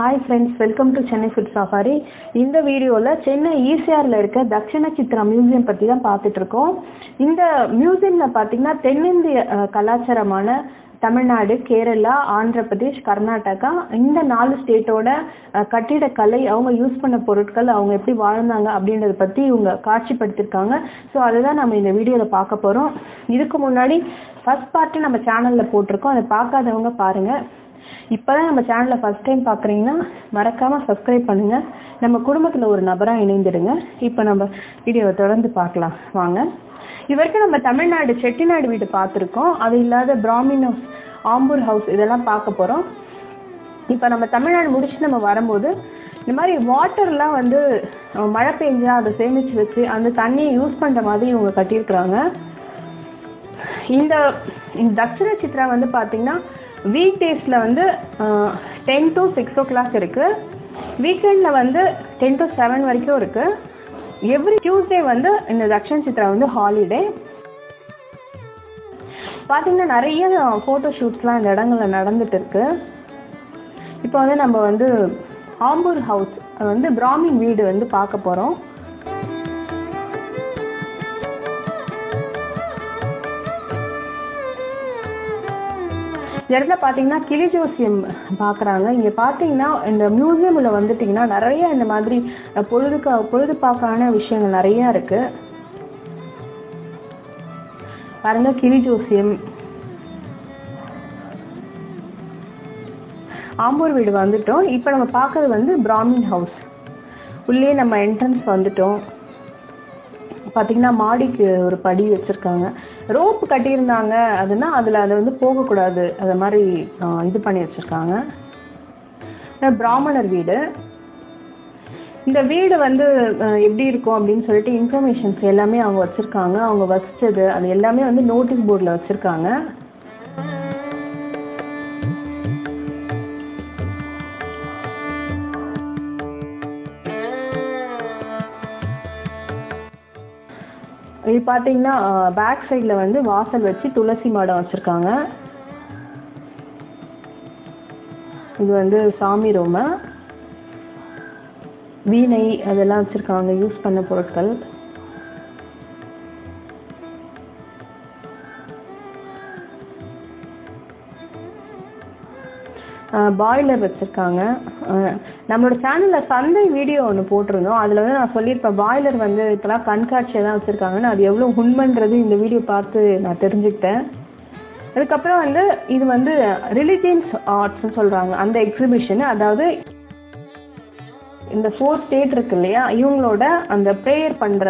Hi friends welcome to Chennai food safari இந்த வீடியோவில் சென்னை ஈசிஆரில் இருக்க தக்ஷண சித்ரா மியூசியம் பற்றி தான் பார்த்துட்டு இருக்கோம் இந்த மியூசியமில் பார்த்தீங்கன்னா தென்னிந்திய கலாச்சாரமான தமிழ்நாடு கேரளா ஆந்திர பிரதேஷ் கர்நாடகா இந்த நாலு ஸ்டேட்டோட கட்டிடக்கலை அவங்க யூஸ் பண்ண பொருட்கள் அவங்க எப்படி வாழ்ந்தாங்க அப்படின்றத பற்றி இவங்க காட்சிப்படுத்தியிருக்காங்க ஸோ அதுதான் நம்ம இந்த வீடியோவில் பார்க்க போகிறோம் இதுக்கு முன்னாடி ஃபர்ஸ்ட் பார்ட்டு நம்ம சேனலில் போட்டிருக்கோம். அதை பார்க்காதவங்க பாருங்கள் இப்போதான் நம்ம சேனலை ஃபர்ஸ்ட் டைம் பார்க்குறீங்கன்னா மறக்காமல் சப்ஸ்கிரைப் பண்ணுங்கள் நம்ம குடும்பத்தில் ஒரு நபராக இணைந்துடுங்க. இப்போ நம்ம வீடியோவை தொடர்ந்து பார்க்கலாம். வாங்க. இது வரைக்கும் நம்ம தமிழ்நாடு செட்டிநாடு வீடு பார்த்துருக்கோம். அது இல்லாத பிராமின் ஹவுஸ் ஆம்பூர் ஹவுஸ் இதெல்லாம் பார்க்க போகிறோம் இப்போ நம்ம தமிழ்நாடு முடிச்சு நம்ம வரும்போது இந்த மாதிரி வாட்டர்லாம் வந்து மழை பெஞ்சா அதை சேமித்து வச்சு அந்த தண்ணியை யூஸ் பண்ணுற மாதிரி இவங்க கட்டியிருக்கிறாங்க. இந்த இந்த தட்சிண சித்ரா வந்து பார்த்தீங்கன்னா வீக் டேஸில் வந்து ten to six o'clock இருக்குது வீக்கெண்டில் வந்து டென் டு செவன் வரைக்கும் இருக்குது எவ்ரி டியூஸ்டே வந்து இந்த தக்ஷன் சித்ரா வந்து ஹாலிடே பார்த்தீங்கன்னா நிறைய ஃபோட்டோ ஷூட்ஸ்லாம் இந்த இடங்கள்ல நடந்துட்டு இருக்கு. இப்போ வந்து நம்ம வந்து ஆம்பூர் ஹவுஸ் வந்து பிராமின் வீடு வந்து பார்க்க போகிறோம் இடத்துல பார்த்தீங்கன்னா கிளி ஜோசியம் பார்க்குறாங்க இங்கே பார்த்தீங்கன்னா இந்த மியூசியமில் வந்துட்டிங்கன்னா நிறைய இந்த மாதிரி பொழுதுக்கா பொழுதுபாக்கான விஷயங்கள் நிறையா இருக்குது பாருங்க கிளி ஜோசியம். ஆம்பூர் வீடு வந்துட்டோம். இப்போ நம்ம பார்க்கறது வந்து பிராமின் ஹவுஸ் உள்ளே நம்ம என்ட்ரன்ஸ் வந்துட்டோம். பார்த்தீங்கன்னா மாடிக்கு ஒரு படி வச்சுருக்காங்க. ரோப் கட்டியிருந்தாங்க அதுனா அதில் அதை வந்து போகக்கூடாது. அது மாதிரி இது பண்ணி வச்சுருக்காங்க. பிராமணர் வீடு. இந்த வீடு வந்து எப்படி இருக்கும் அப்படின்னு சொல்லிட்டு இன்ஃபர்மேஷன்ஸ் எல்லாமே அவங்க வச்சுருக்காங்க. அவங்க வசிச்சது அது எல்லாமே வந்து நோட்டீஸ் போர்டில் வச்சுருக்காங்க. இது பார்த்தீங்கன்னா பேக் சைடில் வந்து வாசல் வச்சு துளசி மாடம் வச்சுருக்காங்க. இது வந்து சாமி ரோமை. வீணை அதெல்லாம் வச்சுருக்காங்க யூஸ் பண்ண பொருட்கள். பாய்லர் வச்சுருக்காங்க. நம்மளோட சேனலில் சந்தை வீடியோ ஒன்று போட்டிருந்தோம். அதில் வந்து நான் சொல்லியிருப்பேன் பாய்லர் வந்து இப்போலாம் கண்காட்சியாக தான் வச்சுருக்காங்கன்னு. அது எவ்வளோ உண்மைன்றது இந்த வீடியோ பார்த்து நான் தெரிஞ்சுக்கிட்டேன். அதுக்கப்புறம் வந்து இது வந்து ரிலிஜியன்ஸ் ஆர்ட்ஸ்னு சொல்கிறாங்க அந்த எக்ஸிபிஷன் அதாவது இந்த ஃபோர் ஸ்டேட் இருக்கு இல்லையா? இவங்களோட அந்த ப்ரேயர் பண்ணுற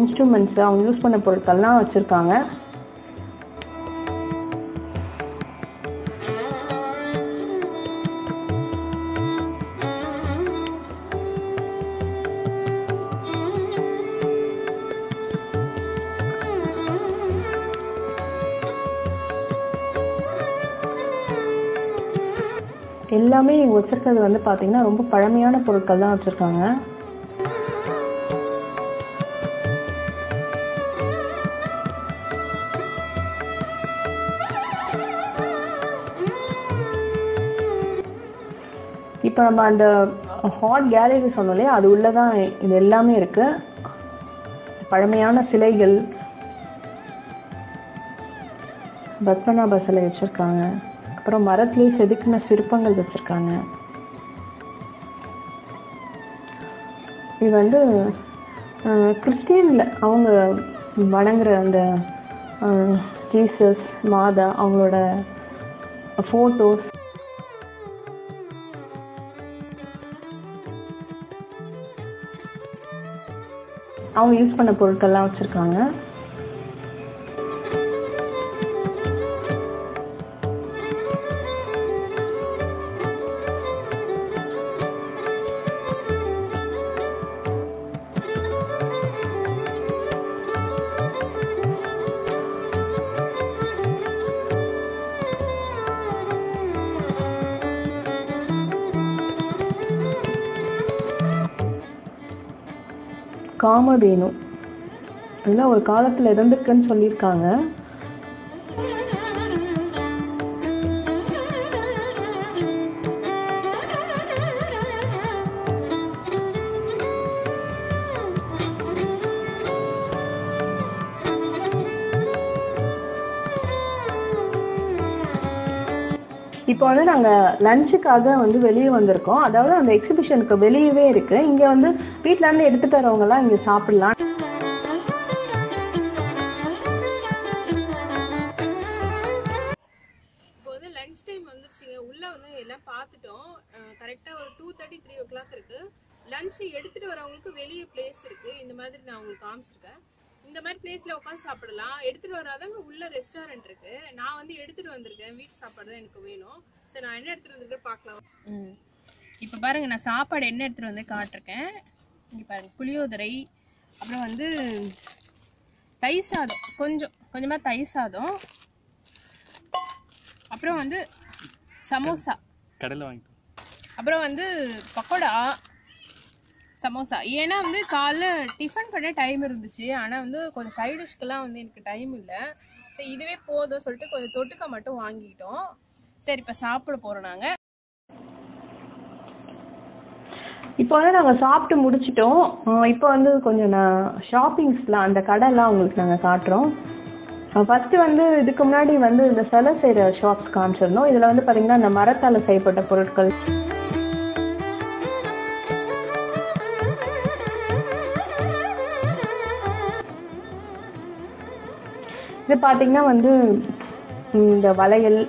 இன்ஸ்ட்ருமெண்ட்ஸ் அவங்க யூஸ் பண்ண பொருட்கள்லாம் வச்சுருக்காங்க. எல்லாமே இவங்க வச்சிருக்கிறது வந்து பார்த்தீங்கன்னா ரொம்ப பழமையான பொருட்கள் தான் வச்சுருக்காங்க. இப்போ நம்ம அந்த ஹாட் கேலரி சொன்னோம் இல்லையா? அது உள்ளே தான் இது எல்லாமே இருக்கு. பழமையான சிலைகள். பத்மநாப சிலை வச்சுருக்காங்க. அப்புறம் மரத்துலேயே செதுக்கின சிற்பங்கள் வச்சுருக்காங்க. இது வந்து கிறிஸ்டியனில் அவங்க வணங்குற அந்த ஜீசஸ் மாதா அவங்களோட ஃபோட்டோஸ் அவங்க யூஸ் பண்ண பொருட்கள்லாம் வச்சுருக்காங்க. காமதேனு. இதெல்லாம் ஒரு காலத்தில் இருந்திருக்குன்னு சொல்லியிருக்காங்க. இப்போ வந்து நாங்கள் லஞ்சுக்காக வந்து வெளியே வந்திருக்கோம். அதாவது அந்த எக்ஸிபிஷனுக்கு வெளியவே இருக்குது இங்கே வந்து வீட்ல இருந்து எடுத்துட்டு வரவங்கலாம் இங்கே சாப்பிடலாம். இப்போ வந்து லஞ்ச் டைம் வந்துருச்சுங்க. உள்ள வந்து எல்லாம் பார்த்துட்டோம். கரெக்டாக ஒரு two thirty three o'clock இருக்கு. லஞ்ச் எடுத்துட்டு வரவங்களுக்கு வெளியே பிளேஸ் இருக்கு. இந்த மாதிரி நான் உங்களுக்கு காமிச்சிருக்கேன். இந்த மாதிரி பிளேஸ்ல உட்காந்து சாப்பிடலாம். எடுத்துட்டு வராதவங்க உள்ள ரெஸ்டாரண்ட் இருக்கு. நான் வந்து எடுத்துட்டு வந்திருக்கேன். வீட்டு சாப்பாடு தான் எனக்கு வேணும். சரி நான் என்ன எடுத்துட்டு வந்திருக்கேன் பார்க்கலாம். இப்போ பாருங்க நான் சாப்பாடு என்ன எடுத்துட்டு வந்து காட்டிருக்கேன். இங்கே பாருங்க புளியோதரை அப்புறம் வந்து தயிர் சாதம் கொஞ்சம் கொஞ்சமாக தயிர் சாதம் அப்புறம் வந்து சமோசா. கடையில் வாங்கிட்டோம் அப்புறம் வந்து பக்கோடா சமோசா. ஏன்னா வந்து காலைல டிஃபன் பண்ண டைம் இருந்துச்சு. ஆனால் வந்து கொஞ்சம் சைட் டிஷ்க்கெல்லாம் வந்து எனக்கு டைம் இல்லை. சரி இதுவே போதும் சொல்லிட்டு கொஞ்சம் தொட்டுக்க மட்டும் வாங்கிட்டோம் சரி இப்போ சாப்பிட போகிறோம் நாங்கள் இப்போ வந்து நாங்கள் சாப்பிட்டு முடிச்சிட்டோம். இப்போ வந்து கொஞ்சம் நான் ஷாப்பிங்ஸ்லாம் அந்த கடைலாம் உங்களுக்கு நாங்கள் காட்டுறோம். ஃபஸ்ட்டு வந்து இதுக்கு முன்னாடி வந்து இந்த சிலை செய்கிற ஷாப்ஸ் காமிச்சிருந்தோம். இதில் வந்து பார்த்தீங்கன்னா இந்த மரத்தால் செய்யப்பட்ட பொருட்கள். இது பார்த்தீங்கன்னா வந்து இந்த வளையல்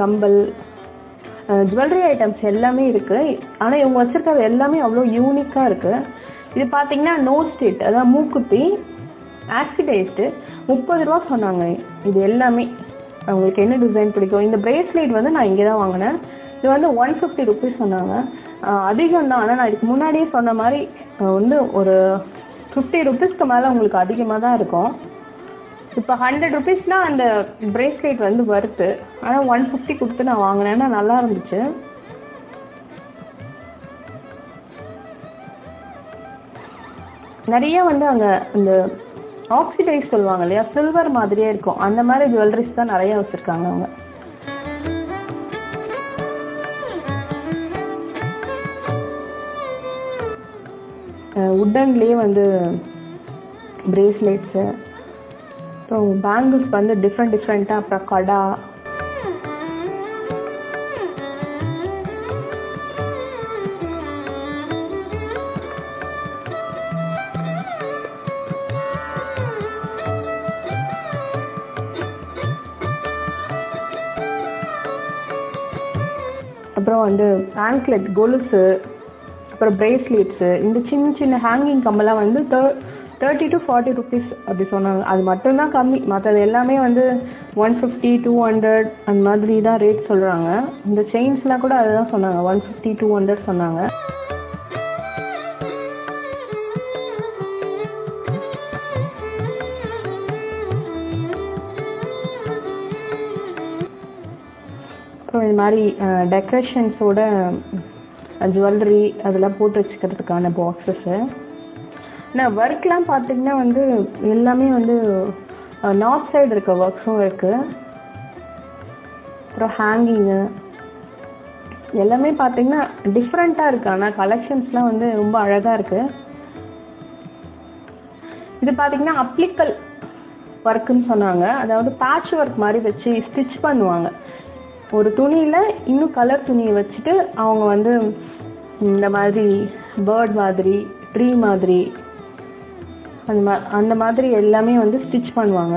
கம்பல் ஜுவல்லரி ஐட்டம்ஸ் எல்லாமே இருக்கு. ஆனால் இவங்க வச்சிருக்கிறது எல்லாமே அவ்வளோ யூனிக்காக இருக்கு. இது பார்த்தீங்கன்னா நோ ஸ்டேட் அதாவது மூக்குத்தி ஆக்சிடைஸ்டு முப்பது ரூபா சொன்னாங்க. இது எல்லாமே. அவங்களுக்கு என்ன டிசைன் பிடிக்கும்? இந்த பிரேஸ்லெட் வந்து நான் இங்கே தான் வாங்கினேன். இது வந்து ஒன் ஃபிஃப்டி ருபீஸ் சொன்னாங்க. அதிகம் தான் ஆனால் நான் இதுக்கு முன்னாடியே சொன்ன மாதிரி வந்து ஒரு ஃபிஃப்டி ருபீஸ்க்கு மேலே உங்களுக்கு அதிகமாக தான் இருக்கும். இப்போ ஹண்ட்ரட் ருபீஸ்னால் அந்த பிரேஸ்லெட் வந்து வருது ஆனால் ஒன் ஃபிஃப்டி கொடுத்து நான் வாங்கினேன்னா நல்லா இருந்துச்சு. நிறைய வந்து அங்கே இந்த ஆக்சிடைஸ் சொல்லுவாங்க இல்லையா சில்வர் மாதிரியே இருக்கும். அந்த மாதிரி ஜுவல்லரிஸ் தான் நிறைய வச்சுருக்காங்க அவங்க. உட்டன்லேயே வந்து பிரேஸ்லெட்ஸு அப்புறம் பேங்கிள்ஸ் வந்து டிஃப்ரெண்ட் டிஃப்ரெண்ட்டாக அப்புறம் கடா. அப்புறம் வந்து ஆங்க்லெட் கொலுசு அப்புறம் பிரேஸ்லெட்ஸு இந்த சின்ன சின்ன ஹேங்கிங் கம்மெல்லாம் வந்து third thirty to forty rupees அப்படி சொன்னாங்க. அது மட்டும்தான் கம்மி. மற்றது எல்லாமே வந்து ஒன் ஃபிஃப்டி டூ ஹண்ட்ரட் அந்த மாதிரி தான் ரேட் சொல்கிறாங்க இந்த செயின்ஸ்லாம் கூட அதுதான் சொன்னாங்க. ஒன் ஃபிஃப்டி டூ ஹண்ட்ரட் சொன்னாங்க. ஸோ இது மாதிரி டெக்கரேஷன்ஸோட ஜுவல்லரி அதெல்லாம் போட்டு வச்சுக்கிறதுக்கான பாக்ஸஸ்ஸு ஆனால் ஒர்க்லாம் பார்த்தீங்கன்னா வந்து எல்லாமே வந்து நார்த் சைடு இருக்க ஒர்க்ஸும் இருக்குது அப்புறம் ஹேங்கிங்கு எல்லாமே பார்த்தீங்கன்னா டிஃப்ரெண்ட்டாக இருக்குது ஆனால் கலெக்ஷன்ஸ்லாம் வந்து ரொம்ப அழகாக இருக்குது இது பார்த்தீங்கன்னா அப்ளிக்கல் ஒர்க்குன்னு சொன்னாங்க. அதாவது பேட்ச் ஒர்க் மாதிரி வச்சு ஸ்டிச் பண்ணுவாங்க. ஒரு துணியில் இன்னும் கலர் துணியை வச்சுட்டு அவங்க வந்து இந்த மாதிரி பேர்ட் மாதிரி ட்ரீ மாதிரி அந்த மா அந்த மாதிரி எல்லாமே வந்து ஸ்டிச் பண்ணுவாங்க.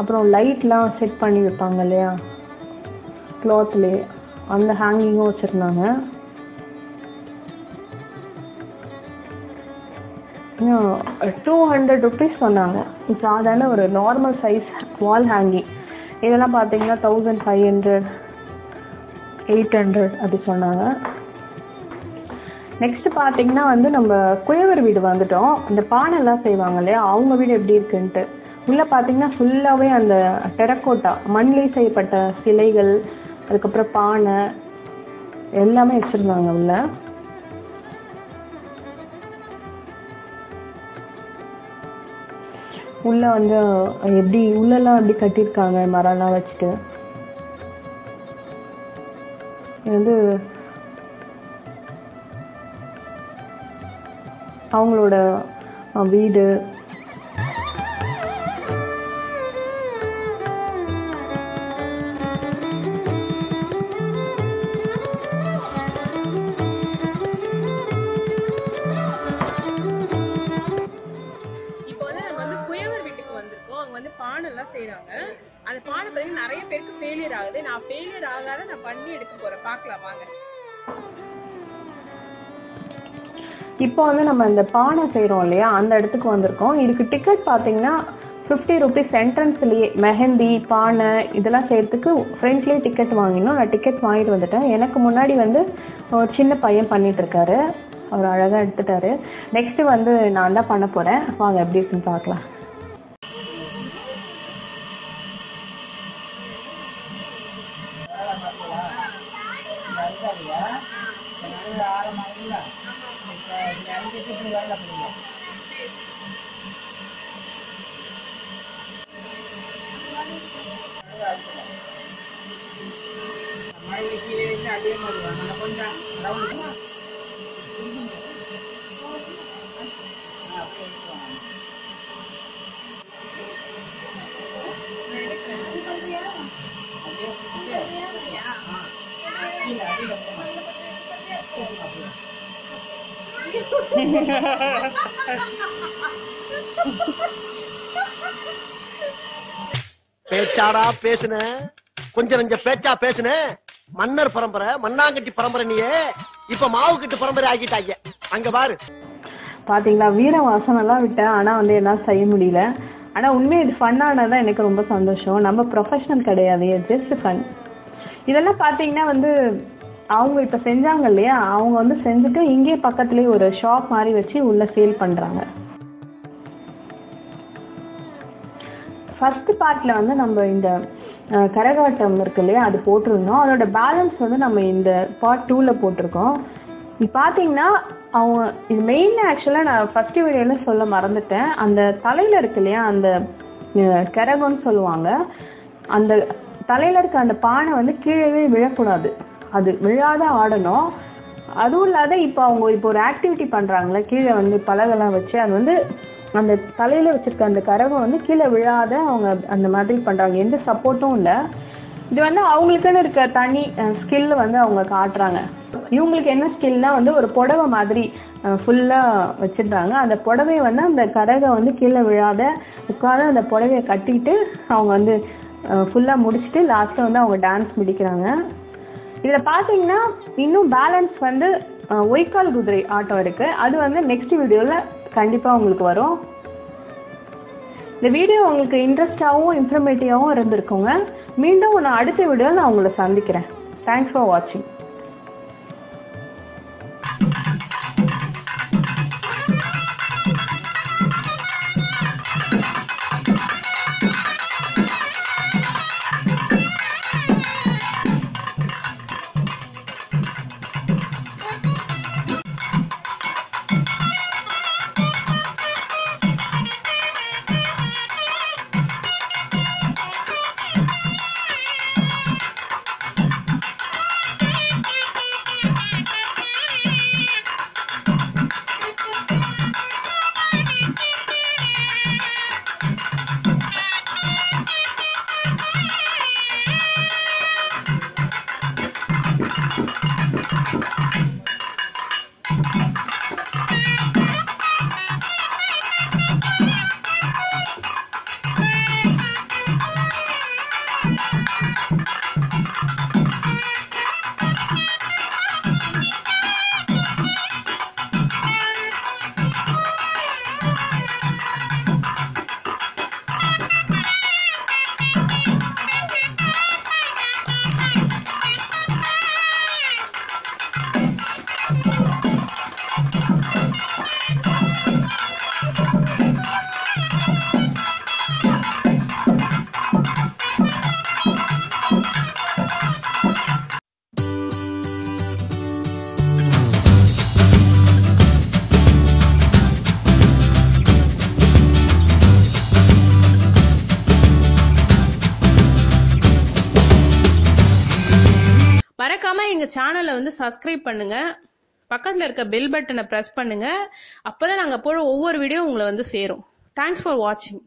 அப்புறம் லைட்லாம் செட் பண்ணி வைப்பாங்க இல்லையா? கிளாத்லே அந்த ஹேங்கிங்கும் வச்சுருந்தாங்க. டூ ஹண்ட்ரட் ருபீஸ் சொன்னாங்க. சாதாரண ஒரு நார்மல் சைஸ் வால் ஹேங்கிங் இதெல்லாம் பார்த்தீங்கன்னா thousand five hundred eight hundred அப்படி சொன்னாங்க. நெக்ஸ்ட் பார்த்தீங்கன்னா வந்து நம்ம குயவர் வீடு வந்துட்டோம். அந்த பானைலாம் செய்வாங்க இல்லையா? அவங்க வீடு எப்படி இருக்குன்ட்டு. உள்ளே பார்த்தீங்கன்னா ஃபுல்லாகவே அந்த டெரக்கோட்டா மண்ணிலே செய்யப்பட்ட சிலைகள் அதுக்கப்புறம் பானை எல்லாமே வச்சுருந்தாங்க உள்ள. உள்ள வந்து எப்படி உள்ளெல்லாம் எப்படி கட்டியிருக்காங்க மரம்லாம் வச்சுட்டு? இது வந்து அவங்களோட வீடு நிறைய பேருக்கு ஃபெயிலியர் ஆகுது. நான் ஃபெயிலியர் ஆகாத நான் பண்ணி எடுக்க போகிறேன் பார்க்கலாம் வாங்க. இப்போ வந்து நம்ம இந்த பானை செய்கிறோம் இல்லையா? அந்த இடத்துக்கு வந்திருக்கோம். இதுக்கு டிக்கெட் பார்த்தீங்கன்னா ஃபிஃப்டி ருபீஸ் என்ட்ரன்ஸ்லேயே மெஹந்தி பானை இதெல்லாம் செய்யறதுக்கு ஃப்ரெண்ட்லேயே டிக்கெட் வாங்கினோம். நான் டிக்கெட் வாங்கிட்டு வந்துட்டேன். எனக்கு முன்னாடி வந்து ஒரு சின்ன பையன் பண்ணிட்டு இருக்காரு அவர் அழகாக எடுத்துட்டாரு. நெக்ஸ்ட் வந்து நான் தான் பண்ண போகிறேன் வாங்க எப்படி இருக்குன்னு பார்க்கலாம். பேச்சாடா பேசுன. கொஞ்சம் கொஞ்சம் பேச்சா பேசுன. மன்னர் பரம்பரை மண்ணாங்கட்டி பரம்பரை நீயே. இப்ப மாவு கட்டு பரம்பரை ஆகிட்டாங்க அங்க பாரு. பாத்தீங்களா வீர வாசனெல்லாம் விட்டேன். ஆனா வந்து என்னால் செய்ய முடியல. ஆனா உண்மையை இது ஃபன்னானதான் எனக்கு ரொம்ப சந்தோஷம். நம்ம ப்ரொஃபஷனல் கிடையாது. ஜஸ்ட் ஃபன் இதெல்லாம் பாத்தீங்கன்னா வந்து அவங்க இப்ப செஞ்சாங்க இல்லையா? அவங்க வந்து செஞ்சுட்டு இங்கே பக்கத்துலேயே ஒரு ஷாப் மாதிரி வச்சு உள்ள சேல் பண்றாங்க. ஃபர்ஸ்ட் பார்ட்ல வந்து நம்ம இந்த கரகாட்டம் இருக்கு இல்லையா? அது போட்டிருந்தோம். அதோட பேலன்ஸ் வந்து நம்ம இந்த பார்ட் டூவில் போட்டிருக்கோம். பார்த்தீங்கன்னா அவங்க இது மெயினாக ஆக்சுவலாக நான் ஃபர்ஸ்ட் வீடியோவில் சொல்ல மறந்துட்டேன். அந்த தலையில் இருக்கு இல்லையா? அந்த கரகம்னு சொல்லுவாங்க. அந்த தலையில் இருக்க அந்த பானை வந்து கீழே விழக்கூடாது. அது விழாத ஆடணும். அதுவும் இல்லாத இப்போ அவங்க இப்போ ஒரு ஆக்டிவிட்டி பண்ணுறாங்களே கீழே வந்து பலகெல்லாம் வச்சு அது வந்து அந்த தலையில் வச்சுருக்க அந்த கரகம் வந்து கீழே விழாத அவங்க அந்த மாதிரி பண்ணுறாங்க எந்த சப்போர்ட்டும் இல்லை. இது வந்து அவங்களுக்குன்னு இருக்க தனி ஸ்கில் வந்து அவங்க காட்டுறாங்க. இவங்களுக்கு என்ன ஸ்கில்னா வந்து ஒரு புடவை மாதிரி ஃபுல்லாக வச்சுருந்தாங்க அந்த புடவைய வந்து அந்த கரகம் வந்து கீழே விழாத உட்காந்து அந்த புடவைய கட்டிட்டு அவங்க வந்து ஃபுல்லாக முடிச்சுட்டு லாஸ்ட்டில் வந்து அவங்க டான்ஸ் முடிக்கிறாங்க. இதில் பார்த்தீங்கன்னா இன்னும் பேலன்ஸ் வந்து ஒய்க்கால் குதிரை ஆட்டம் இருக்கு. அது வந்து நெக்ஸ்ட் வீடியோவில் கண்டிப்பாக உங்களுக்கு வரும். இந்த வீடியோ உங்களுக்கு இன்ட்ரெஸ்டாகவும் இன்ஃபர்மேட்டிவாகவும் இருந்திருக்குங்க. மீண்டும் நான் அடுத்த வீடியோவில் நான் உங்களை சந்திக்கிறேன். தேங்க்ஸ் ஃபார் வாட்சிங் சேனலை வந்து சப்ஸ்கிரைப் பண்ணுங்க. பக்கத்துல இருக்க பெல் பட்டனை பிரஸ் பண்ணுங்க. அப்பதான் நாங்க போற ஒவ்வொரு வீடியோ உங்களை வந்து சேரும். தேங்க்ஸ் ஃபார் வாட்சிங்